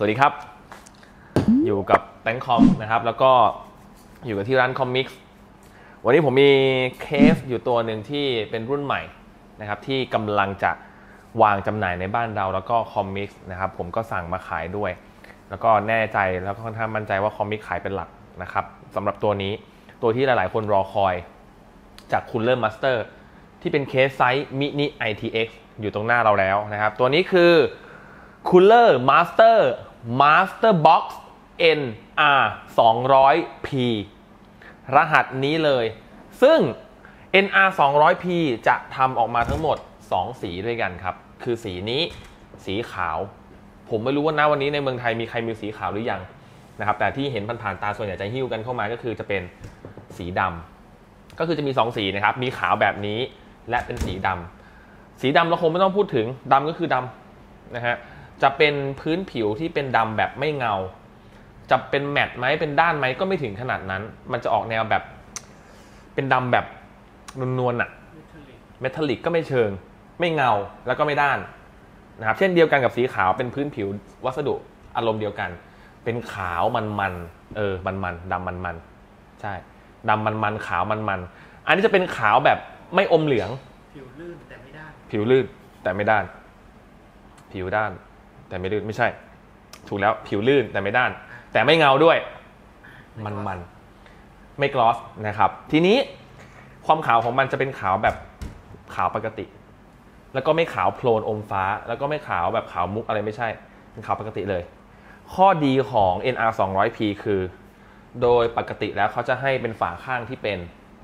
สวัสดีครับ อยู่กับแตงคอมนะครับ แล้วก็อยู่กับที่ร้านคอมมิกส์วันนี้ผมมีเคสอยู่ตัวหนึ่งที่เป็นรุ่นใหม่นะครับ ที่กำลังจะวางจำหน่ายในบ้านเราแล้วก็คอมมิกส์นะครับผมก็สั่งมาขายด้วย แล้วก็แน่ใจแล้วก็ค่อนข้างมั่นใจว่าคอมมิกขายเป็นหลักนะครับสำหรับตัวนี้ตัวที่หลาย ๆ คนรอคอย จาก Cooler Master ที่เป็นเคสไซส์ Mini ITX อยู่ตรงหน้าเราแล้วนะครับ ตัวนี้คือ Cooler Master Master Box NR 200P รหัสนี้เลย ซึ่ง NR 200P จะทำออกมาทั้งหมด 2 สีด้วยกันครับ คือสีนี้สีขาว ผมไม่รู้ว่าณวันนี้ในเมืองไทยมีใครมีสีขาวหรือยังนะครับ แต่ที่เห็นผ่านๆตาส่วนใหญ่จะหิ้วกันเข้ามาก็คือจะเป็นสีดำก็คือจะมี 2 สีนะครับ มีขาวแบบนี้และเป็นสีดำสีดำเราคงไม่ต้องพูดถึงดำก็คือดำนะฮะ จะเป็นพื้นผิวที่เป็นดำแบบไม่เงา จะเป็นแมตต์ไหมเป็นด้านไหมก็ไม่ถึงขนาดนั้น มันจะออกแนวแบบ เป็นดำแบบนวลๆอะเมทัลลิกก็ไม่เชิง ไม่เงาแล้วก็ไม่ด้านนะครับ เช่นเดียวกันกับสีขาวเป็นพื้นผิววัสดุอารมณ์เดียวกัน เป็นขาวมันๆเออมันๆดำมันๆใช่ดำมันๆขาวมันๆอันนี้จะเป็นขาวแบบไม่อมเหลือง ผิวลื่นแต่ไม่ด้าน ผิวลื่นแต่ไม่ด้าน ผิวด้าน แต่ไม่ลื่นไม่ใช่ ถูกแล้วผิวลื่นแต่ไม่ด้าน แต่ไม่เงาด้วย มันมันไม่กลอสนะครับ ทีนี้ความขาวของมันจะเป็นขาวแบบขาวปกติ แล้วก็ไม่ขาวโพลนอมฟ้า แล้วก็ไม่ขาวแบบขาวมุกอะไรไม่ใช่เป็นขาวปกติเลย ข้อดีของ NR 200P คือ โดยปกติแล้วเขาจะให้เป็นฝาข้างที่เป็น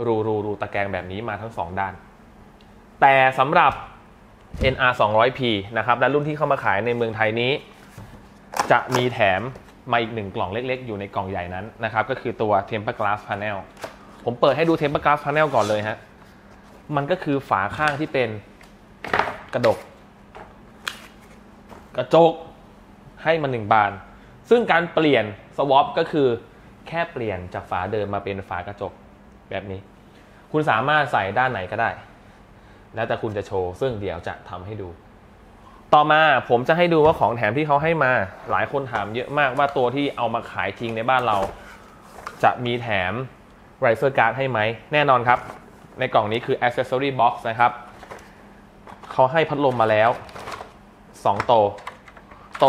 รูรูรูตะแกรงแบบนี้มาทั้งสองด้าน แต่สำหรับ NR 200P นะครับ และรุ่นที่เข้ามาขายในเมืองไทยนี้ จะมีแถมมาอีกหนึ่งกล่องเล็กๆ อยู่ในกล่องใหญ่นั้นนะครับ ก็คือตัว Temper Glass Panel ผมเปิดให้ดู Temper Glass Panel ก่อนเลยฮะ มันก็คือฝาข้างที่เป็นกระดก กระจกให้มาหนึ่งบาน ซึ่งการเปลี่ยน swap ก็คือแค่เปลี่ยนจากฝาเดิมมาเป็นฝากระจกแบบนี้ คุณสามารถใส่ด้านไหนก็ได้ แล้วแต่คุณจะโชว์ ซึ่งเดี๋ยวจะทำให้ดู ต่อมาผมจะให้ดูว่าของแถมที่เขาให้มา หลายคนถามเยอะมากว่าตัวที่เอามาขายจริงในบ้านเรา จะมีแถม Riser Guard ให้ไหม แน่นอนครับ ในกล่องนี้คือ Accessory Box นะครับ เขาให้พัดลมมาแล้ว 2 โต โต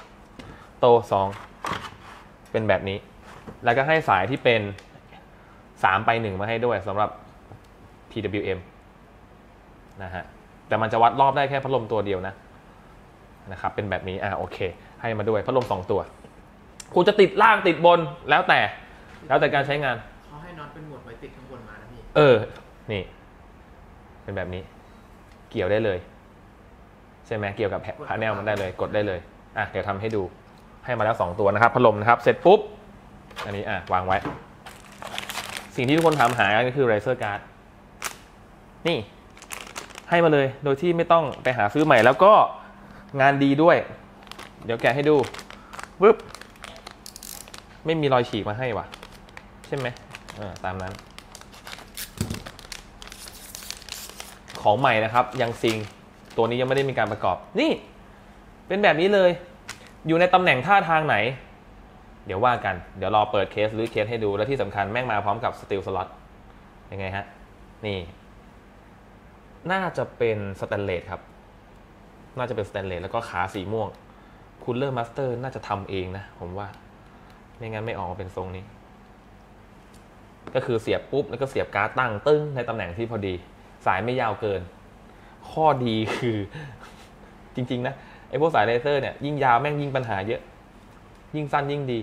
1 โต 2 เป็นแบบนี้ แล้วก็ให้สายที่เป็น 3 ไป 1 มาให้ด้วยสำหรับ PWM นะฮะแต่มันจะวัดรอบได้แค่พัดลมตัวเดียวนะนะครับเป็นแบบนี้อ่าโอเค ให้มาด้วยพัดลม 2 ตัวคุณจะติดล่างติดบนแล้วแต่ แล้วแต่การใช้งานเขาให้น็อตเป็นหมวดไว้ติดข้างบนมานะพี่เออ นี่ เป็นแบบนี้ เกี่ยวได้เลย ใช่ไหมเกี่ยวกับพาแนลมันได้เลย กดได้เลยอะเดี๋ยวทำให้ดูให้มาแล้ว 2 ตัวนะครับพัดลมนะครับ เสร็จปุ๊บ อันนี้อะวางไว้ สิ่งที่ทุกคนถามหาก็คือ Razer Guard นี่ ให้มาเลยโดยที่ไม่ต้องไปหาซื้อใหม่แล้วก็งานดีด้วย เดี๋ยวแกะให้ดูปึ๊บไม่มีรอยฉีกมาให้ว่ะ ใช่ไหมเออตามนั้น ของใหม่นะครับ ยังซิง ตัวนี้ยังไม่ได้มีการประกอบ นี่ เป็นแบบนี้เลย อยู่ในตำแหน่งท่าทางไหน เดี๋ยวว่ากัน เดี๋ยวรอเปิดเคสหรือเคสให้ดู แล้วที่สำคัญแม่งมาพร้อมกับสตีลสล็อตยังไงฮะ นี่ น่าจะเป็นสแตนเลสครับ น่าจะเป็นสแตนเลสแล้วก็ขาสีม่วง Cooler Master น่าจะทำเองนะ ผมว่า ไม่งั้นไม่ออกมาเป็นทรงนี้ ก็คือเสียบปุ๊บ แล้วก็เสียบการ์ดตั้งตึ้งในตำแหน่งที่พอดี สายไม่ยาวเกิน ข้อดีคือ จริง ๆ นะ ไอ้พวกสาย riser เนี่ยยิ่งยาวแม่งยิ่งปัญหาเยอะ ยิ่งสั้นยิ่งดี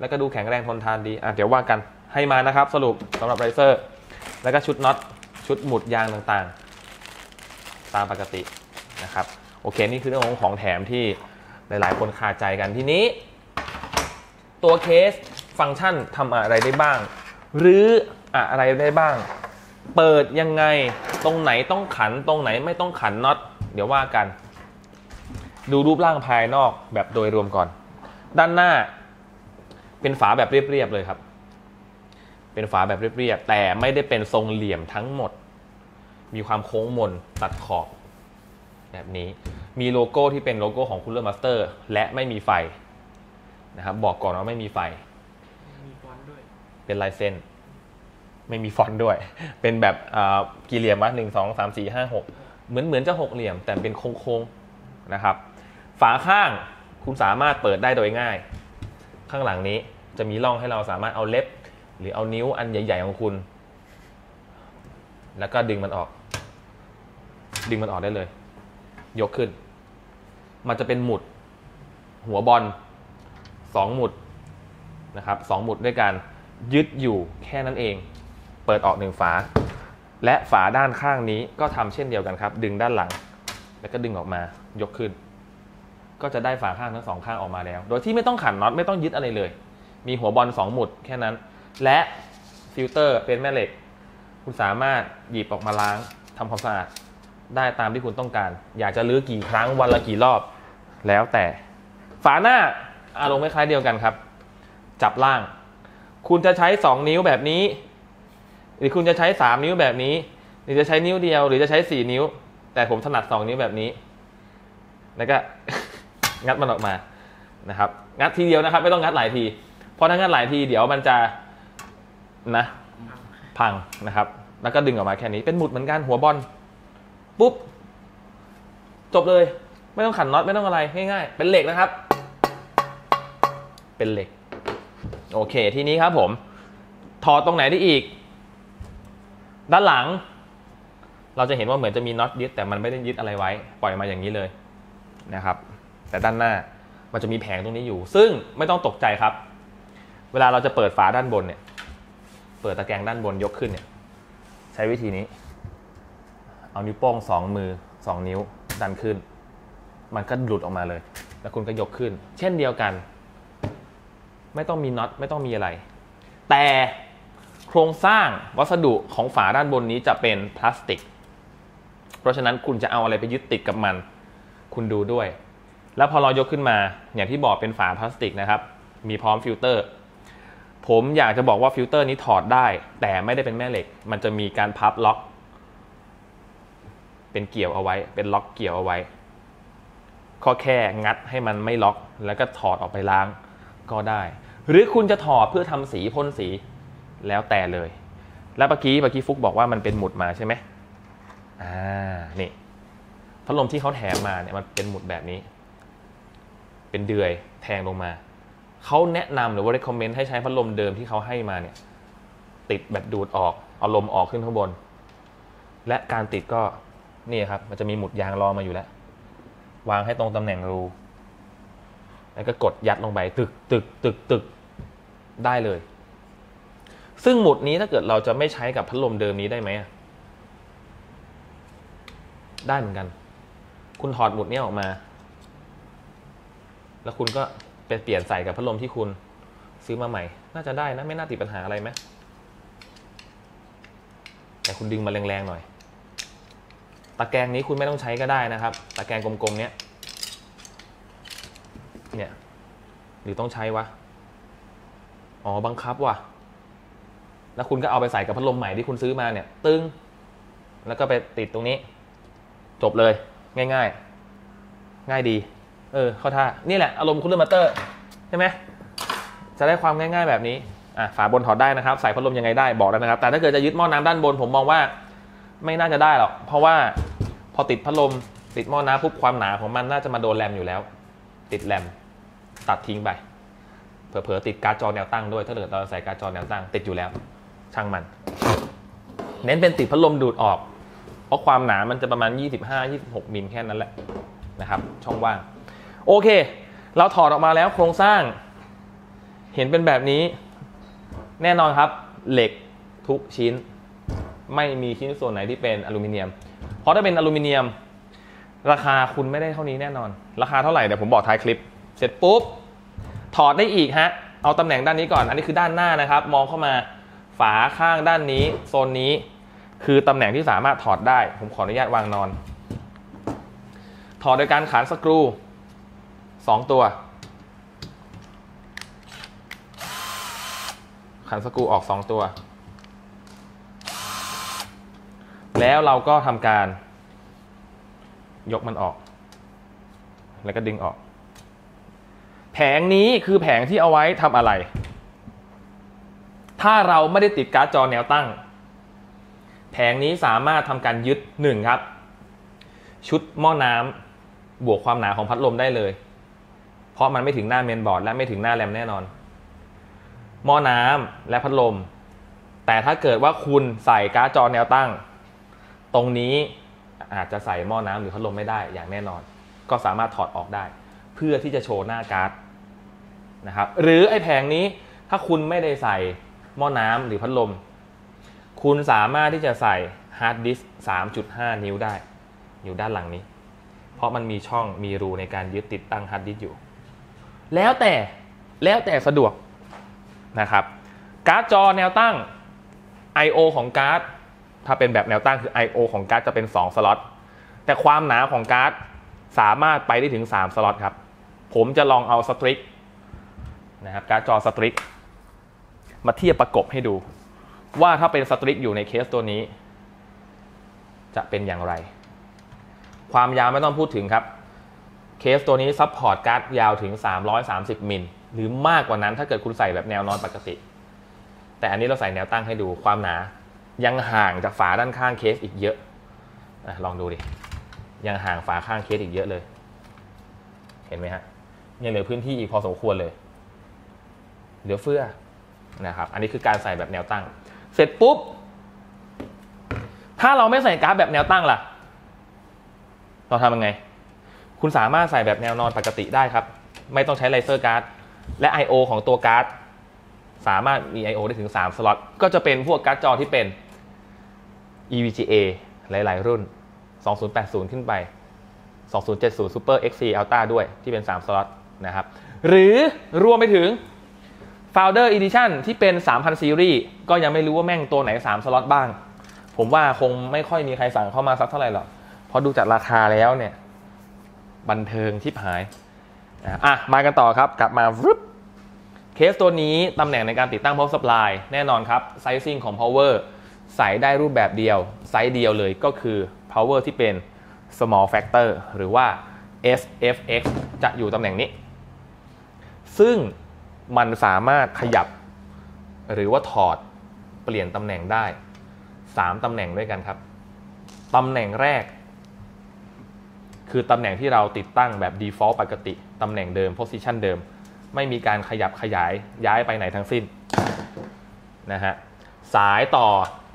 แล้วก็ดูแข็งแรงทนทานดี อะเดี๋ยวว่ากันให้มานะครับ สรุปสำหรับ riser แล้วก็ชุดน็อตชุดหมุดยางต่างๆ ตามปกตินะครับโอเคนี่คือเรื่องของของแถมที่หลาย ๆ คนคาใจกันทีนี้ ตัวเคสฟังก์ชันทำอะไรได้บ้าง หรืออะไรได้บ้าง เปิดยังไงตรงไหนต้องขันตรงไหนไม่ต้องขันน็อตเดี๋ยวว่ากัน ดูรูปร่างภายนอกแบบโดยรวมก่อน ด้านหน้าเป็นฝาแบบเรียบ ๆ เลยครับ เป็นฝาแบบเรียบ ๆ แต่ไม่ได้เป็นทรงเหลี่ยมทั้งหมด มีความโค้งมนตัดขอบ แบบนี้มีโลโก้ที่เป็นโลโก้ของ Cooler Master และไม่มีไฟนะครับบอกก่อนว่าไม่มีไฟ มีฟอนต์ด้วย เป็นลายเส้น ไม่มีฟอนต์ด้วย เป็นแบบอ่ากี่เหลี่ยมวะหนึ่งสองสามสี่ห้าหกเหมือนเหมือนจะหกเหลี่ยม แต่เป็นโค้งๆนะครับ ฝาข้างคุณสามารถเปิดได้โดยง่าย ข้างหลังนี้จะมีร่องให้เราสามารถเอาเล็บ หรือเอานิ้วอันใหญ่ ๆ ของคุณ แล้วก็ดึงมันออก ดึงมันออกได้เลย ยกขึ้น มันจะเป็นหมุด หัวบอลสองหมุดนะครับสองหมุดด้วยกันยึดอยู่แค่นั้นเอง เปิดออกหนึ่งฝา และฝาด้านข้างนี้ก็ทำเช่นเดียวกันครับ ดึงด้านหลัง แล้วก็ดึงออกมายกขึ้น ก็จะได้ฝาข้างทั้งสองข้างออกมาแล้ว โดยที่ไม่ต้องขันน็อตไม่ต้องยึดอะไรเลย มีหัวบอลสองหมุดแค่นั้น และฟิลเตอร์เป็นแม่เหล็ก คุณสามารถหยิบออกมาล้างทำความสะอาด ได้ตามที่คุณต้องการ อยากจะลื้อกี่ครั้งวันละกี่รอบ แล้วแต่ ฝาหน้าอารมณ์คล้ายๆเดียวกันครับ จับล่าง คุณจะใช้ 2 นิ้วแบบนี้ หรือคุณจะใช้ 3 นิ้วแบบนี้ หรือจะใช้นิ้วเดียว หรือจะใช้ 4 นิ้ว แต่ผมถนัด 2 นิ้วแบบนี้ แล้วก็งัดมันออกมานะครับ งัดทีเดียวนะครับ ไม่ต้องงัดหลายที เพราะถ้างัดหลายทีเดี๋ยวมันจะนะพังนะครับ แล้วก็ดึงออกมาแค่นี้เป็นหมุดเหมือนกันหัวบอล ปุ๊บ จบเลย ไม่ต้องขันน็อตไม่ต้องอะไรง่ายๆ เป็นเหล็กนะครับ เป็นเหล็ก โอเค ทีนี้ครับผม ถอดตรงไหนได้อีก ด้านหลัง เราจะเห็นว่าเหมือนจะมีน็อตยึดแต่มันไม่ได้ยึดอะไรไว้ ปล่อยมาอย่างนี้เลยนะครับ แต่ด้านหน้ามันจะมีแผงตรงนี้อยู่ ซึ่งไม่ต้องตกใจครับ เวลาเราจะเปิดฝาด้านบนเนี่ย เปิดตะแกรงด้านบนยกขึ้นเนี่ย ใช้วิธีนี้ เอานิ้วโป้งสองมือสองนิ้วดันขึ้น มันก็หลุดออกมาเลย แล้วคุณก็ยกขึ้น เช่นเดียวกัน ไม่ต้องมีน็อตไม่ต้องมีอะไร แต่โครงสร้างวัสดุของฝาด้านบนนี้จะเป็นพลาสติก เพราะฉะนั้นคุณจะเอาอะไรไปยึดติดกับมัน คุณดูด้วย แล้วพอเรายกขึ้นมาอย่างที่บอกเป็นฝาพลาสติกนะครับ มีพร้อมฟิลเตอร์ ผมอยากจะบอกว่าฟิลเตอร์นี้ถอดได้ แต่ไม่ได้เป็นแม่เหล็ก มันจะมีการพับล็อก เป็นเกี่ยวเอาไว้ เป็นล็อกเกี่ยวเอาไว้ข้อแค่งัดให้มันไม่ล็อก แล้วก็ถอดออกไปล้างก็ได้ หรือคุณจะถอดเพื่อทำสีพ่นสีแล้วแต่เลย แล้วเมื่อกี้เมื่อกี้ฟุกบอกว่ามันเป็นหมุดมาใช่ไหมอ่านี่พัดลมที่เขาแถมมาเนี่ยมันเป็นหมุดแบบนี้ เป็นเดือยแทงลงมาเขาแนะนำหรือว่า recommend ให้ใช้พัดลมเดิมที่เขาให้มาเนี่ย ติดแบบดูดออกเอาลมออกขึ้นข้างบน และการติดก็ นี่ครับ มันจะมีหมุดยางรอมาอยู่แล้ว วางให้ตรงตำแหน่งรู แล้วก็กดยัดลงไป ตึกตึกตึกตึกได้เลย ซึ่งหมุดนี้ถ้าเกิดเราจะไม่ใช้กับพัดลมเดิมนี้ได้ไหมได้เหมือนกัน คุณถอดหมุดนี้ออกมา แล้วคุณก็ไปเปลี่ยนใส่กับพัดลมที่คุณซื้อมาใหม่ น่าจะได้นะ ไม่น่าติดปัญหาอะไรไหมแต่คุณดึงมาแรงๆหน่อย ตะแกรงนี้คุณไม่ต้องใช้ก็ได้นะครับ ตะแกรงกลมๆเนี้ยเนี่ยหรือต้องใช้วะอ๋อบังคับว่ะ แล้วคุณก็เอาไปใส่กับพัดลมใหม่ที่คุณซื้อมาเนี่ย ตึงแล้วก็ไปติดตรงนี้ จบเลยง่ายๆ ง่ายดี เออเข้าท่านี่แหละอารมณ์คูลเลอมาเตอร์ใช่ไหมจะได้ความง่าย ๆแบบนี้อะฝาบนถอดได้นะครับ ใส่พัดลมยังไงได้บอกแล้วนะครับ แต่ถ้าเกิดจะยึดหม้อน้ำด้านบนผมมองว่า ไม่น่าจะได้หรอกเพราะว่า พอติดพัดลมติดหม้อน้ำปุ๊บความหนาของมันน่าจะมาโดนแรมอยู่แล้ว ติดแรมตัดทิ้งไปเผลอๆติดการ์จอแนวตั้งด้วยถ้าเกิดเราใส่การ์จอแนวตั้ง ติดอยู่แล้ว ช่างมัน เน้นเป็นติดพัดลมดูดออก เพราะความหนามันจะประมาณ 25-26มิลแค่นั้นแหละนะครับ ช่องว่าง โอเค เราถอดออกมาแล้วโครงสร้าง เห็นเป็นแบบนี้ แน่นอนครับ เหล็กทุกชิ้น ไม่มีชิ้นส่วนไหนที่เป็นอลูมิเนียม เพราะถ้าเป็นอลูมิเนียม ราคาคุณไม่ได้เท่านี้แน่นอน ราคาเท่าไหร่เดี๋ยวผมบอกท้ายคลิป เสร็จปุ๊บ ถอดได้อีกฮะ เอาตำแหน่งด้านนี้ก่อน อันนี้คือด้านหน้านะครับ มองเข้ามาฝาข้างด้านนี้ โซนนี้ คือตำแหน่งที่สามารถถอดได้ ผมขออนุญาตวางนอน ถอดโดยการขานสกรูสองตัวขันสกรูออกสองตัว แล้วเราก็ทำการ ยกมันออก แล้วก็ดึงออก แผงนี้คือแผงที่เอาไว้ทำอะไร ถ้าเราไม่ได้ติดการ์ดจอแนวตั้ง แผงนี้สามารถทำการยึดหนึ่งครับ ชุดหม้อน้ำบวกความหนาของพัดลมได้เลย เพราะมันไม่ถึงหน้าเมนบอร์ดและไม่ถึงหน้าแรมแน่นอน หม้อน้ำและพัดลมแต่ถ้าเกิดว่าคุณใส่การ์ดจอแนวตั้ง ตรงนี้อาจจะใส่หม้อน้ำหรือพัดลมไม่ได้อย่างแน่นอน ก็สามารถถอดออกได้ เพื่อที่จะโชว์หน้าการ์ดนะครับ หรือไอ้แผงนี้ถ้าคุณไม่ได้ใส่หม้อน้ำหรือพัดลม คุณสามารถที่จะใส่ฮาร์ดดิสก์3.5 นิ้วได้ อยู่ด้านหลังนี้ เพราะมันมีช่องมีรูในการยึดติดตั้งฮาร์ดดิสก์อยู่ แล้วแต่แล้วแต่สะดวกนะครับ การ์ดจอแนวตั้ง I/O ของการ์ด ถ้าเป็นแบบแนวตั้งคือ I/O ของการ์ดจะเป็น 2 สล็อต แต่ความหนาของการ์ดสามารถไปได้ถึง 3 สล็อตครับ ผมจะลองเอา Strix นะครับการ์ดจอ Strix มาเทียบประกบให้ดู ว่าถ้าเป็น Strix อยู่ในเคสตัวนี้ จะเป็นอย่างไร ความยาวไม่ต้องพูดถึงครับ เคสตัวนี้ support การ์ดยาวถึง 330มิลหรือมากกว่านั้นถ้าเกิดคุณใส่แบบแนวนอนปกติ แต่อันนี้เราใส่แนวตั้งให้ดูความหนา ยังห่างจากฝาด้านข้างเคสอีกเยอะอะลองดูดิ ยังห่างฝาข้างเคสอีกเยอะเลย เห็นไหมฮะ ยังเหลือพื้นที่อีกพอสมควรเลย เหลือเฟือนะครับ อันนี้คือการใส่แบบแนวตั้ง เสร็จปุ๊บ ถ้าเราไม่ใส่การ์ดแบบแนวตั้งล่ะ เราทำยังไง คุณสามารถใส่แบบแนวนอนปกติได้ครับ ไม่ต้องใช้ riser card และ I/O ของตัวการ์ดสามารถมี I/O ได้ถึง 3 สล็อต ก็จะเป็นพวกการ์ดจอที่เป็น EVGA หลาย ๆ รุ่น 2080 ขึ้นไป 2070 Super XC Ultra ด้วยที่เป็น 3 สล็อตนะครับ หรือรวมไปถึง Founder Edition ที่เป็น 3,000ซีรีส์ก็ยังไม่รู้ว่าแม่งตัวไหน 3 สล็อตบ้าง ผมว่าคงไม่ค่อยมีใครสั่งเข้ามาสักเท่าไหร่หรอก เพราะดูจากราคาแล้วเนี่ย บันเทิงชิบหายอะมากันต่อครับ กลับมาฟึบเคสตัวนี้ตำแหน่งในการติดตั้ง power supply แน่นอนครับไซซิ่งของ power ใส่ได้รูปแบบเดียวไซส์เดียวเลยก็คือ power ที่เป็น small factor หรือว่า SFX จะอยู่ตำแหน่งนี้ ซึ่งมันสามารถขยับ หรือว่าถอดเปลี่ยนตำแหน่งได้ 3ตำแหน่งด้วยกันครับตำแหน่งแรก คือตำแหน่งที่เราติดตั้งแบบ default ปกติตำแหน่งเดิม position เดิม ไม่มีการขยับขยายย้ายไปไหนทั้งสิ้นนะฮะ สายต่อ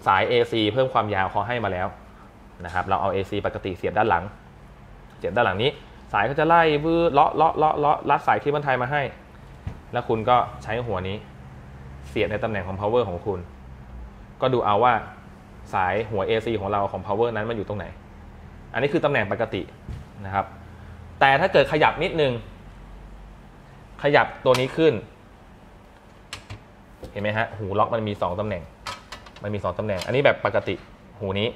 สาย AC เพิ่มความยาวเขาให้มาแล้วนะครับเราเอา AC ปกติเสียบด้านหลัง เสียบด้านหลังนี้ สายก็จะไล่วื้อเลาะเลาะเลาะเลาะรัดสายเคเบิลไทยมาให้ แล้วคุณก็ใช้หัวนี้ เสียบในตำแหน่งของ power ของคุณ ก็ดูเอาว่าสายหัว AC ของเราของ power นั้นมันอยู่ตรงไหน อันนี้คือตำแหน่งปกตินะครับ แต่ถ้าเกิดขยับนิดนึง ขยับตัวนี้ขึ้น เห็นไหมฮะ หูล็อกมันมี 2ตำแหน่ง มันมี 2ตำแหน่ง อันนี้แบบปกติหูนี้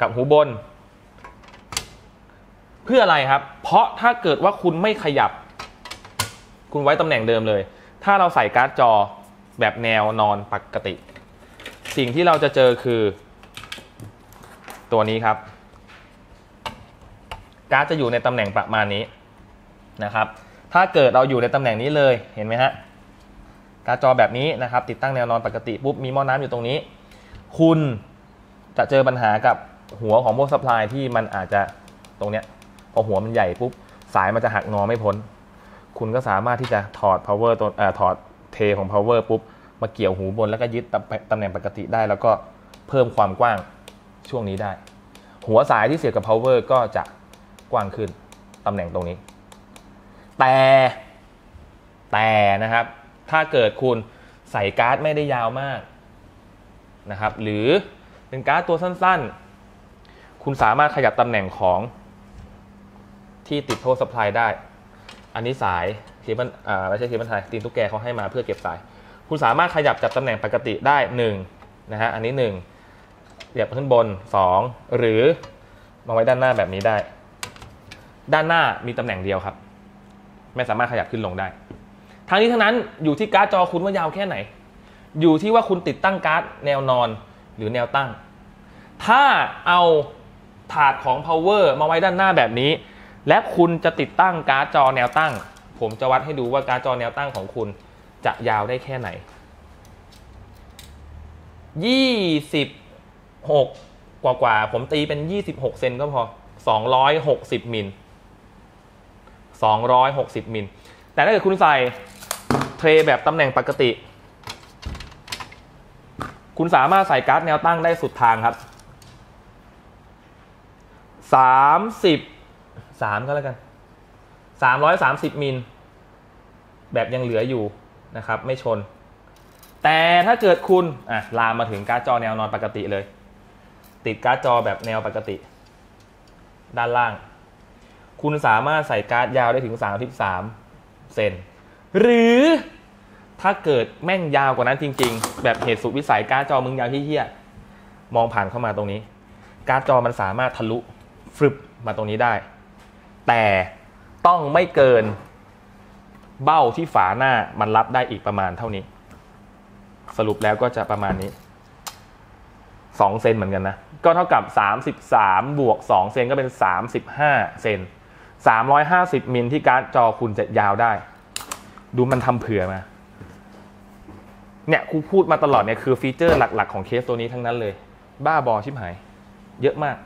กับหูบน เพื่ออะไรครับ เพราะถ้าเกิดว่าคุณไม่ขยับ คุณไว้ตำแหน่งเดิมเลย ถ้าเราใส่การ์ดจอแบบแนวนอนปกติ สิ่งที่เราจะเจอคือ ตัวนี้ครับ การ์ดจะอยู่ในตำแหน่งประมาณนี้นะครับ ถ้าเกิดเราอยู่ในตำแหน่งนี้เลยเห็นไหมฮะการ์ดจอแบบนี้นะครับ ติดตั้งแนวนอนปกติปุ๊บมีหม้อน้ำอยู่ตรงนี้ คุณจะเจอปัญหากับหัวของพวก supply ที่มันอาจจะตรงเนี้ยพอหัวมันใหญ่ปุ๊บ สายมันจะหักงอไม่พ้น คุณก็สามารถที่จะถอด power ตัวเอ่อถอดเทของ power ปุ๊บ มาเกี่ยวหูบนแล้วก็ยึดตำตำแหน่งปกติได้ แล้วก็เพิ่มความกว้างช่วงนี้ได้ หัวสายที่เสียบกับ power ก็จะกว้างขึ้นตำแหน่งตรงนี้ แต่แต่นะครับ ถ้าเกิดคุณใส่การ์ดไม่ได้ยาวมาก นะครับหรือเป็นการ์ดตัวสั้นๆ คุณสามารถขยับตำแหน่งของที่ติด power supply ได้ อันนี้สายเคเบิลอ่าไม่ใช่ cable tie ตีนตุ๊กแกเขาให้มาเพื่อเก็บสาย คุณสามารถขยับจากตำแหน่งปกติได้1นะฮะอันนี้1เหยียบขึ้นบน 2 หรือมาไว้ด้านหน้าแบบนี้ได้ ด้านหน้ามีตำแหน่งเดียวครับ ไม่สามารถขยับขึ้นลงได้ ทั้งนี้ทั้งนั้นอยู่ที่การ์ดจอคุณว่ายาวแค่ไหน อยู่ที่ว่าคุณติดตั้งการ์ดแนวนอนหรือแนวตั้ง ถ้าเอาถาดของ power มาไว้ด้านหน้าแบบนี้ และคุณจะติดตั้งการ์ดจอแนวตั้ง ผมจะวัดให้ดูว่าการ์ดจอแนวตั้งของคุณจะยาวได้แค่ไหนยี่สิบหกว่ากว่าๆผมตีเป็นยี่สิบหกเซนก็พอสองร้อยหกสิบมิลสองร้อยหกสิบมิล แต่ถ้าเกิดคุณใส่เทรแบบตำแหน่งปกติ คุณสามารถใส่การ์ดแนวตั้งได้สุดทางครับสามสิบสามก็แล้วกันสามร้อยสามสิบมิล แบบยังเหลืออยู่นะครับ ไม่ชน แต่ถ้าเกิดคุณอะลามมาถึงการ์ดจอแนวนอนปกติเลย ติดการ์ดจอแบบแนวปกติ ด้านล่าง คุณสามารถใส่การ์ดยาวได้ถึง 33 เซนหรือ ถ้าเกิดแม่งยาวกว่านั้นจริง ๆ แบบเหตุสุดวิสัยการ์ดจอมึงยาวเฮี้ยมองผ่านเข้ามาตรงนี้ การ์ดจอมันสามารถทะลุฟึบมาตรงนี้ได้ แต่ต้องไม่เกินเบ้าที่ฝาหน้ามันรับได้อีกประมาณเท่านี้ สรุปแล้วก็จะประมาณนี้2เซนเหมือนกันนะ ก็เท่ากับ33บามบวก2เซนก็เป็น35เซน350มิลที่การ์ดจอคุณจะยาวได้ ดูมันทำเผื่อมา เนี่ยกูพูดมาตลอดเนี่ยคือฟีเจอร์หลักๆของเคสตัวนี้ทั้งนั้นเลย บ้าบอชิบหาย เยอะมาก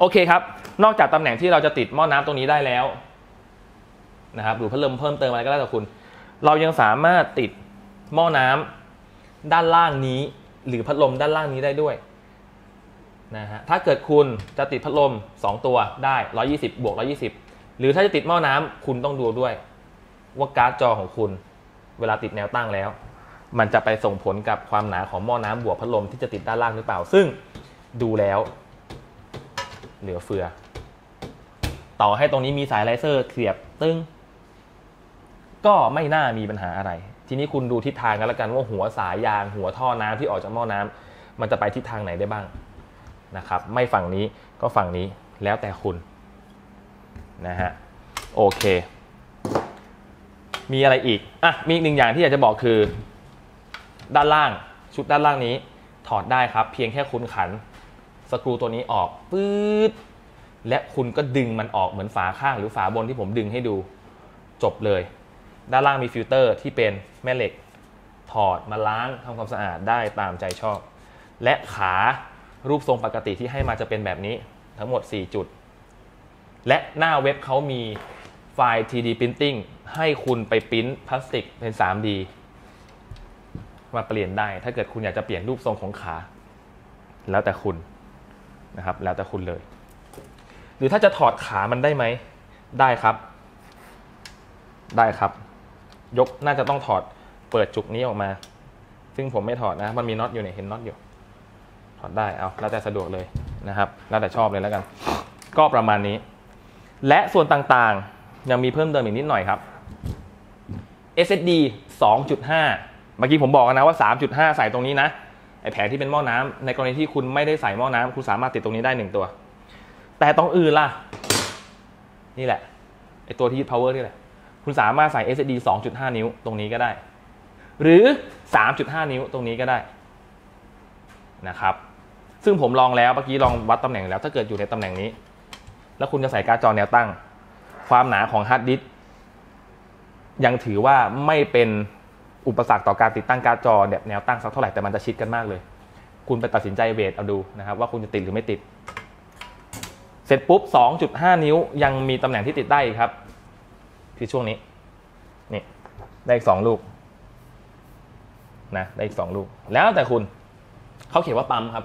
โอเคครับ นอกจากตำแหน่งที่เราจะติดหม้อน้ำตรงนี้ได้แล้วนะครับหรือพัดลมเพิ่มเติมอะไรก็แล้วแต่คุณ เรายังสามารถติดหม้อน้ำด้านล่างนี้ หรือพัดลมด้านล่างนี้ได้ด้วยนะฮะถ้าเกิดคุณจะติดพัดลม 2 ตัวได้ 120 บวก 120 หรือถ้าจะติดหม้อน้ำคุณต้องดูด้วย ว่าการ์ดจอของคุณ เวลาติดแนวตั้งแล้ว มันจะไปส่งผลกับความหนาของหม้อน้ำบวกพัดลมที่จะติดด้านล่างหรือเปล่า ซึ่งดูแล้ว เหลือเฟือ ต่อให้ตรงนี้มีสายไลเซอร์เสียบตึ้งก็ไม่น่ามีปัญหาอะไร ทีนี้คุณดูทิศทางกันแล้วกันว่าหัวสายยาง หัวท่อน้ำที่ออกจากหม้อน้ำมันจะไปทิศทางไหนได้บ้างนะครับ ไม่ฝั่งนี้ก็ฝั่งนี้แล้วแต่คุณนะฮะโอเค มีอะไรอีกอะมีอีกหนึ่งอย่างที่อยากจะบอกคือ ด้านล่าง ชุดด้านล่างนี้ ถอดได้ครับ เพียงแค่คุณขันสกรูตัวนี้ออกปื๊ดและคุณก็ดึงมันออกเหมือนฝาข้างหรือฝาบนที่ผมดึงให้ดูจบเลย ด้านล่างมีฟิลเตอร์ที่เป็นแม่เหล็ก ถอดมาล้างทำความสะอาดได้ตามใจชอบ และขารูปทรงปกติที่ให้มาจะเป็นแบบนี้ทั้งหมด 4 จุด และหน้าเว็บเขามีไฟล์ 3D Printing ให้คุณไปปริ้นพลาสติกเป็น 3D มาเปลี่ยนได้ ถ้าเกิดคุณอยากจะเปลี่ยนรูปทรงของขา แล้วแต่คุณนะครับ แล้วแต่คุณเลย หรือถ้าจะถอดขามันได้ไหม ได้ครับ ได้ครับ ยกน่าจะต้องถอดเปิดจุกนี้ออกมา ซึ่งผมไม่ถอดนะ มันมีน็อตอยู่เนี่ยเห็นน็อตอยู่ ถอดได้เอาแล้วแต่สะดวกเลยนะครับ แล้วแต่ชอบเลยแล้วกัน ก็ประมาณนี้ และส่วนต่างๆยังมีเพิ่มเติมอีกนิดหน่อยครับ SSD 2.5 มื่อกี้ผมบอกนะว่า 3.5 ใส่ตรงนี้นะไอแผงที่เป็นหม้อน้ำในกรณีที่คุณไม่ได้ใส่หม้อน้ำคุณสามารถติดตรงนี้ได้หนึ่งตัว แต่ตรงอื่นล่ะ นี่แหละไอตัวที่ยึด power นี่แหละ คุณสามารถใส่ SSD 2.5 นิ้วตรงนี้ก็ได้ หรือ 3.5 นิ้วตรงนี้ก็ได้นะครับ ซึ่งผมลองแล้วเมื่อกี้ลองวัดตำแหน่งแล้ว ถ้าเกิดอยู่ในตำแหน่งนี้ แล้วคุณจะใส่การ์ดจอแนวตั้ง ความหนาของฮาร์ดดิสยังถือว่าไม่เป็น อุปสรรคต่อการติดตั้งการ์ดจอแบบแนวตั้งสักเท่าไหร่แต่มันจะชิดกันมากเลย คุณไปตัดสินใจเวทเอาดูนะครับว่าคุณจะติดหรือไม่ติด เสร็จปุ๊บ 2.5 นิ้วยังมีตำแหน่งที่ติดได้ครับ คือช่วงนี้นี่ได้อีกสองลูกนะได้อีกสองลูก แล้วแต่คุณเขาเขียนว่าปั๊มครับ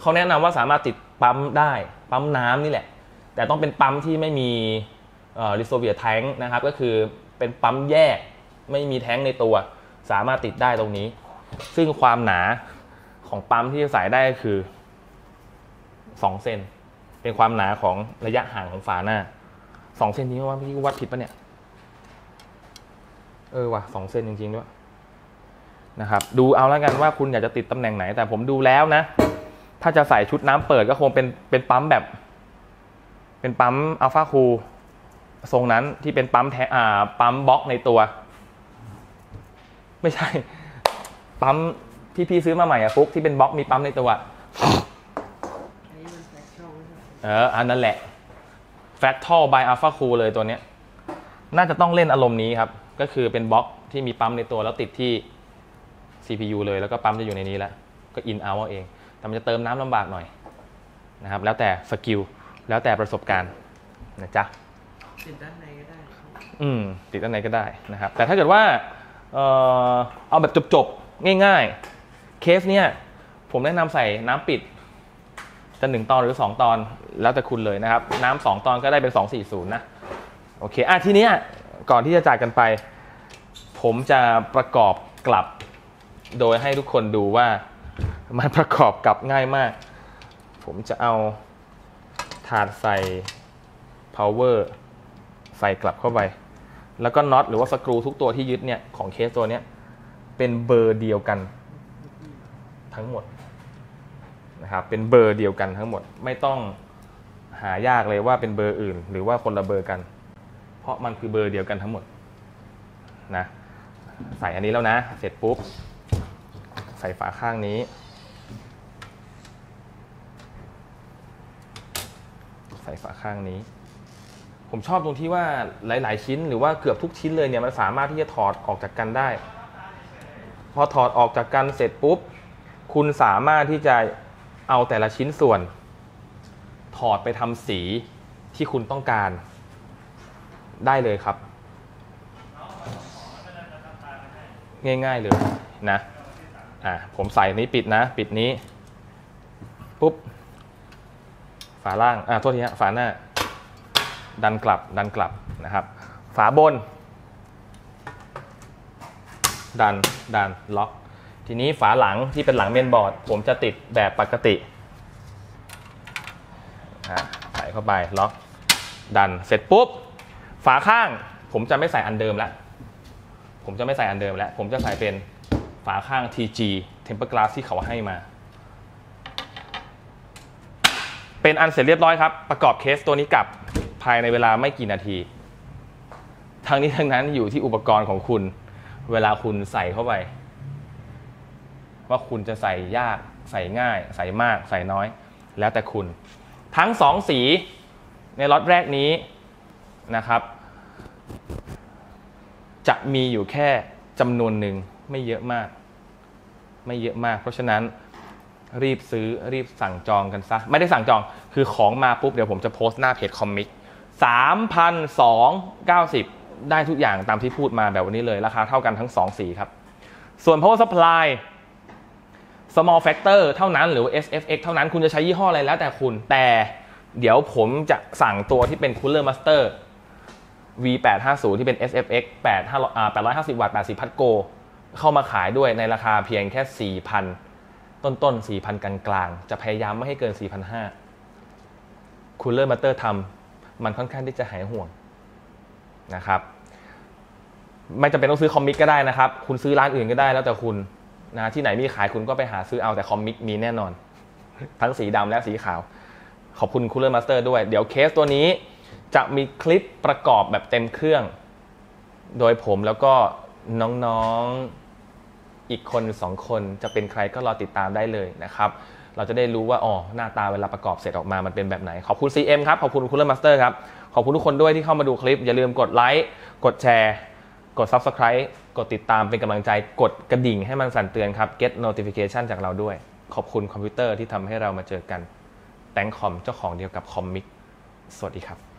เขาแนะนำว่าสามารถติดปั๊มได้ปั๊มน้ำนี่แหละ แต่ต้องเป็นปั๊มที่ไม่มีริโซเวียแทงนะครับก็คือเป็นปั๊มแยก ไม่มีแท้งในตัว สามารถติดได้ตรงนี้ ซึ่งความหนาของปั๊มที่จะใส่ได้คือ2เซนเป็นความหนาของระยะห่างของฝาหน้า2เซนจริงว่าพี่วัดผิดปะเนี่ย เออว่ะสองเซนจริงๆด้วยนะครับ ดูเอาแล้วกันว่าคุณอยากจะติดตำแหน่งไหน แต่ผมดูแล้วนะ ถ้าจะใส่ชุดน้ำเปิดก็คงเป็นเป็นปั๊มแบบ เป็นปั๊มอัลฟาคูทรงนั้นที่เป็นปั๊มแท้อ่าปั๊มบล็อกในตัว ไม่ใช่ ปั๊มที่พี่ซื้อมาใหม่อะฟุกที่เป็นบล็อกมีปั๊มในตัวอันนี้มันแฟกช่องใช่ไหมเอออันนั้นแหละ Fractal by Alpha Cool เลยตัวเนี้ย น่าจะต้องเล่นอารมณ์นี้ครับ ก็คือเป็นบล็อกที่มีปั๊มในตัวแล้วติดที่ CPU เลยแล้วก็ปั๊มจะอยู่ในนี้แล้ว ก็อินเอาเอง แต่มันจะเติมน้ำลำบากหน่อยนะครับ แล้วแต่สกิล แล้วแต่ประสบการณ์นะจ๊ะ ติดด้านในก็ได้ครับอืม ติดด้านในก็ได้นะครับ แต่ถ้าเกิดว่า เออเอาแบบจบๆ ง่ายๆ เคสเนี่ยผมแนะนำใส่น้ำปิดจะหนึ่งตอนหรือสองตอนแล้วแต่คุณเลยนะครับ น้ำสองตอนก็ได้เป็นสองสี่ศูนย์นะ โอเคอะทีเนี้ยก่อนที่จะจากกันไป ผมจะประกอบกลับ โดยให้ทุกคนดูว่ามันประกอบกลับง่ายมาก ผมจะเอาถาดใส่ power ใส่กลับเข้าไป แล้วก็น็อตหรือว่าสกรูทุกตัวที่ยึดเนี่ยของเคสตัวเนี้ยเป็นเบอร์เดียวกันทั้งหมดนะครับเป็นเบอร์เดียวกันทั้งหมดไม่ต้องหายากเลยว่าเป็นเบอร์อื่น หรือว่าคนละเบอร์กัน เพราะมันคือเบอร์เดียวกันทั้งหมดนะใส่อันนี้แล้วนะ เสร็จปุ๊บ ใส่ฝาข้างนี้ ใส่ฝาข้างนี้ ผมชอบตรงที่ว่าหลาย ๆ ชิ้นหรือว่าเกือบทุกชิ้นเลยเนี่ยมันสามารถที่จะถอดออกจากกันได้ พอถอดออกจากกันเสร็จปุ๊บ คุณสามารถที่จะเอาแต่ละชิ้นส่วน ถอดไปทำสีที่คุณต้องการได้เลยครับ ง่าย ๆ เลยนะอะผมใส่นี้ปิดนะ ปิดนี้ ปุ๊บ ฝาล่าง อะโทษทีฮะฝาหน้า ดันกลับดันกลับนะครับ ฝาบน ดันดันล็อก ทีนี้ฝาหลังที่เป็นหลังเมนบอร์ด ผมจะติดแบบปกติใส่เข้าไปล็อกดันเสร็จปุ๊บ ฝาข้างผมจะไม่ใส่อันเดิมแล้วผมจะไม่ใส่อันเดิมแล้ว ผมจะใส่เป็นฝาข้าง TG Temper Glass ที่เขาให้มา เป็นอันเสร็จเรียบร้อยครับ ประกอบเคสตัวนี้กลับ ภายในเวลาไม่กี่นาที ทั้งนี้ทั้งนั้นอยู่ที่อุปกรณ์ของคุณ เวลาคุณใส่เข้าไป ว่าคุณจะใส่ยากใส่ง่าย ใส่มากใส่น้อย แล้วแต่คุณ ทั้งสองสีในล็อตแรกนี้นะครับ จะมีอยู่แค่จำนวนหนึ่งไม่เยอะมาก ไม่เยอะมาก เพราะฉะนั้นรีบซื้อรีบสั่งจองกันซะ ไม่ได้สั่งจองคือของมาปุ๊บ เดี๋ยวผมจะโพสต์หน้าเพจคอมิก 3,290 ได้ทุกอย่างตามที่พูดมาแบบวันนี้เลย ราคาเท่ากันทั้ง 2 สีครับ ส่วน power supply small factor เท่านั้นหรือ SFX เท่านั้นคุณจะใช้ยี่ห้ออะไรแล้วแต่คุณ แต่เดี๋ยวผมจะสั่งตัวที่เป็น cooler master V850 ที่เป็น SFX 8 850 วัตต์ 80 พัดโก เข้ามาขายด้วยในราคาเพียงแค่ 4,000 ต้นต้น 4,000 กลางกลางจะพยายามไม่ให้เกิน 4,500 Cooler Master ทำ มันค่อนข้างที่จะหายห่วงนะครับไม่จำเป็นต้องซื้อคอมมิกก็ได้นะครับ คุณซื้อร้านอื่นก็ได้แล้วแต่คุณนะที่ไหนมีขายคุณก็ไปหาซื้อเอาแต่คอมมิกมีแน่นอน ทั้งสีดำและสีขาว ขอบคุณ Cooler Master ด้วย เดี๋ยวเคสตัวนี้จะมีคลิปประกอบแบบเต็มเครื่อง โดยผมแล้วก็น้องๆอีกคนสองคนจะเป็นใครก็รอติดตามได้เลยนะครับ เราจะได้รู้ว่าอ๋อหน้าตาเวลาประกอบเสร็จออกมามันเป็นแบบไหน ขอบคุณ CM ครับ ขอบคุณ Cooler Master ครับ ขอบคุณทุกคนด้วยที่เข้ามาดูคลิป อย่าลืมกดไลค์กดแชร์กด Subscribe กดติดตามเป็นกำลังใจกดกระดิ่งให้มันสั่นเตือนครับ get notification จากเราด้วย ขอบคุณคอมพิวเตอร์ที่ทำให้เรามาเจอกันแตงคอมเจ้าของเดียวกับคอมมิกสวัสดีครับ